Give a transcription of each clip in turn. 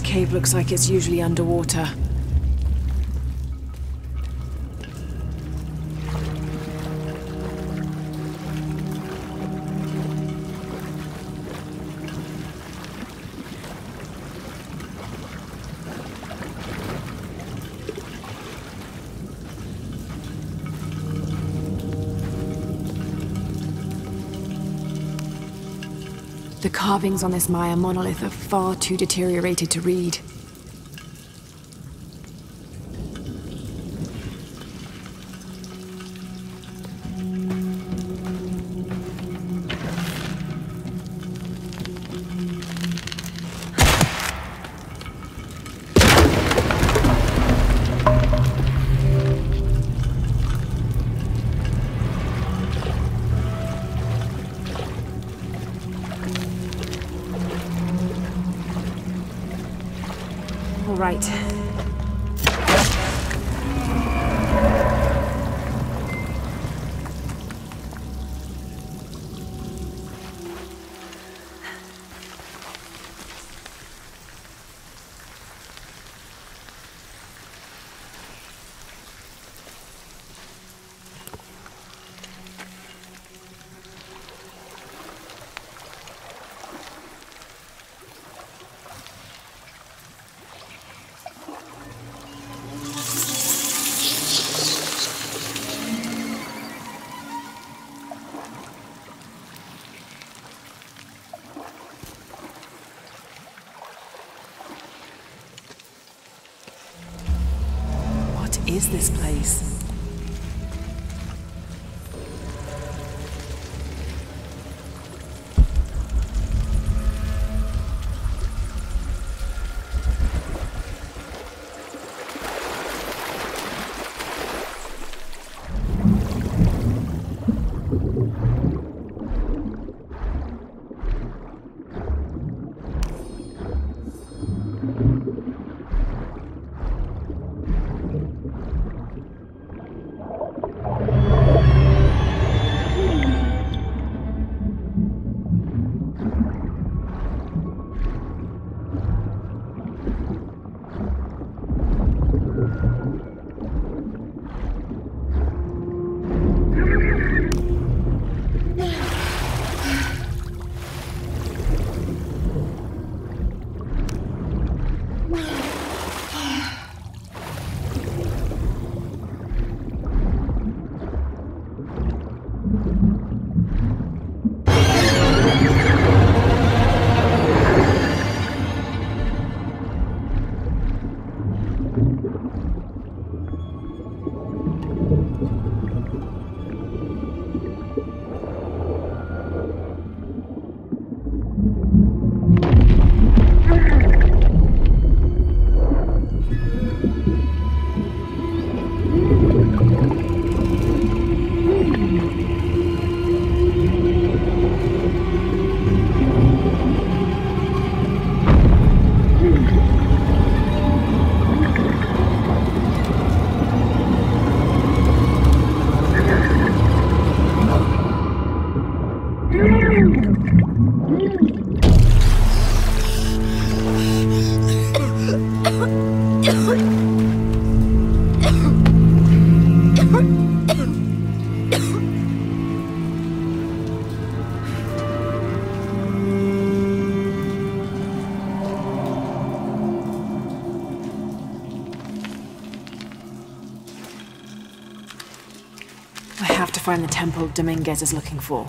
This cave looks like it's usually underwater. The carvings on this Maya monolith are far too deteriorated to read. All right. Is this place? Find the temple Dominguez is looking for.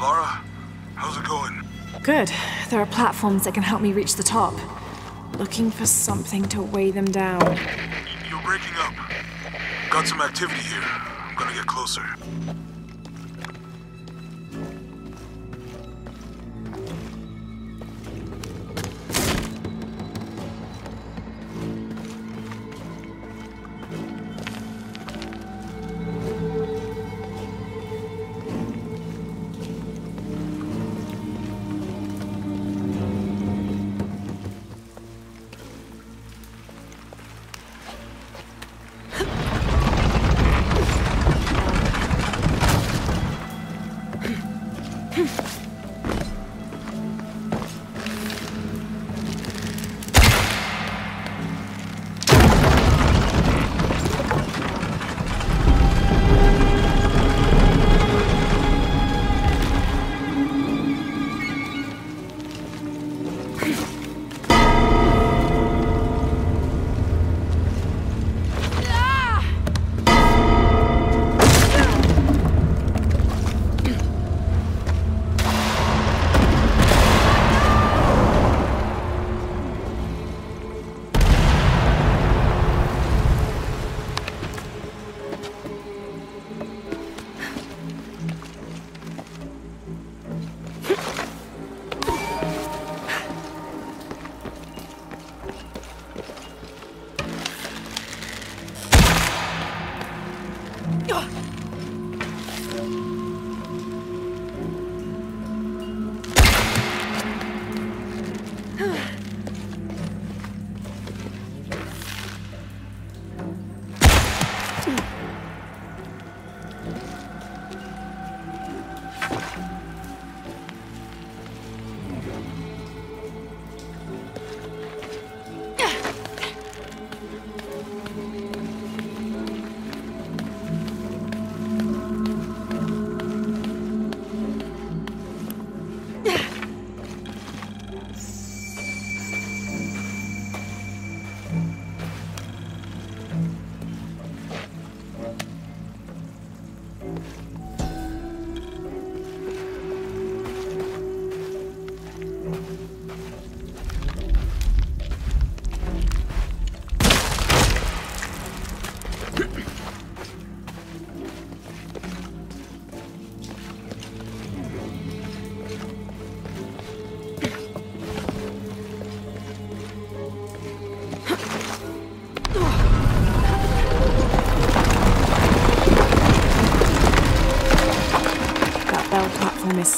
Lara, how's it going? Good. There are platforms that can help me reach the top. Looking for something to weigh them down. You're breaking up. Got some activity here. I'm gonna get closer.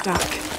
Stuck.